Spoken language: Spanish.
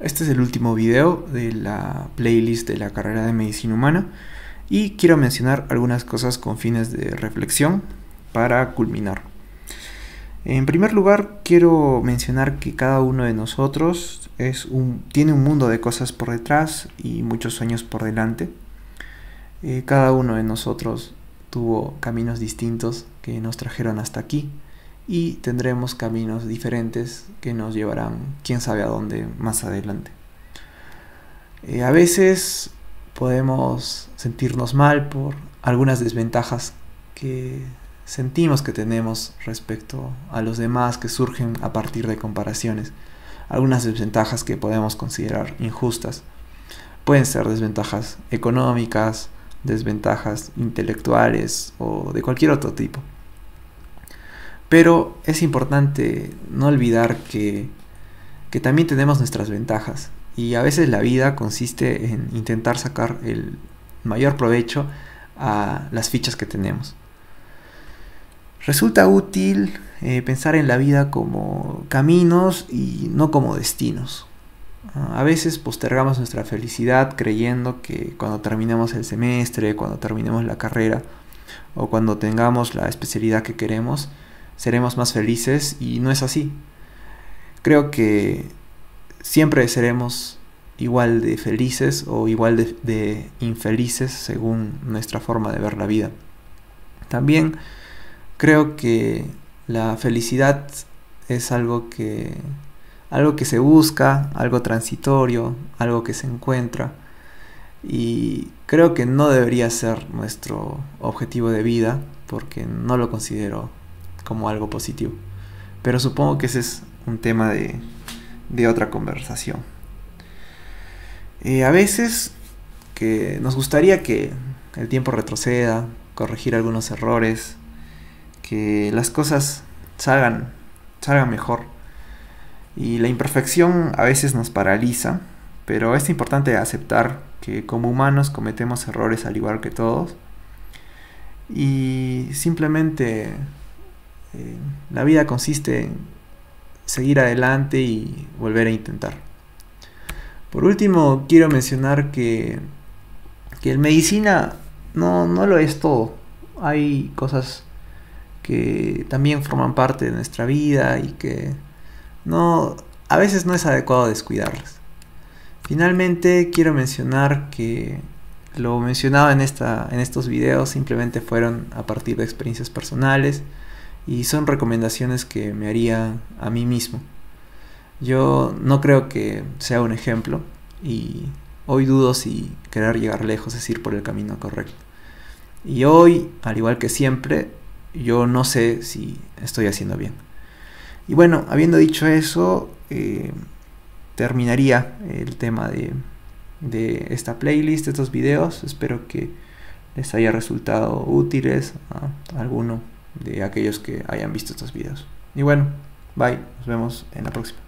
Este es el último video de la playlist de la carrera de medicina humana y quiero mencionar algunas cosas con fines de reflexión para culminar. En primer lugar, quiero mencionar que cada uno de nosotros es tiene un mundo de cosas por detrás y muchos sueños por delante. Eh, cada uno de nosotros tuvo caminos distintos que nos trajeron hasta aquí y tendremos caminos diferentes que nos llevarán quién sabe a dónde más adelante. Eh, a veces podemos sentirnos mal por algunas desventajas que sentimos que tenemos respecto a los demás que surgen a partir de comparaciones. Algunas desventajas que podemos considerar injustas. Pueden ser desventajas económicas, desventajas intelectuales o de cualquier otro tipo. Pero es importante no olvidar que, que también tenemos nuestras ventajas y a veces la vida consiste en intentar sacar el mayor provecho a las fichas que tenemos. Resulta útil eh, pensar en la vida como caminos y no como destinos. A veces postergamos nuestra felicidad creyendo que cuando terminemos el semestre, cuando terminemos la carrera o cuando tengamos la especialidad que queremos, seremos más felices y no es así. Creo que siempre seremos igual de felices o igual de, infelices según nuestra forma de ver la vida. También creo que la felicidad es algo que algo que se busca, algo transitorio, algo que se encuentra y creo que no debería ser nuestro objetivo de vida porque no lo considero como algo positivo. Pero supongo que ese es un tema de, de otra conversación. Eh, a veces que nos gustaría que el tiempo retroceda, corregir algunos errores, que las cosas salgan, salgan mejor. Y la imperfección a veces nos paraliza, pero es importante aceptar que como humanos cometemos errores al igual que todos. Y simplemente la vida consiste en seguir adelante y volver a intentar. Por último, quiero mencionar que, que el medicina no, no lo es todo. Hay cosas que también forman parte de nuestra vida y que no a veces no es adecuado descuidarlas. Finalmente quiero mencionar que lo mencionado en, esta, en estos videos simplemente fueron a partir de experiencias personales y son recomendaciones que me haría a mí mismo. Yo no creo que sea un ejemplo y hoy dudo si querer llegar lejos es ir por el camino correcto. Y hoy, al igual que siempre, yo no sé si estoy haciendo bien. Y bueno, habiendo dicho eso, eh, terminaría el tema de, de, esta playlist, de estos videos. Espero que les haya resultado útiles a alguno de aquellos que hayan visto estos videos. Y bueno, bye, nos vemos en la próxima.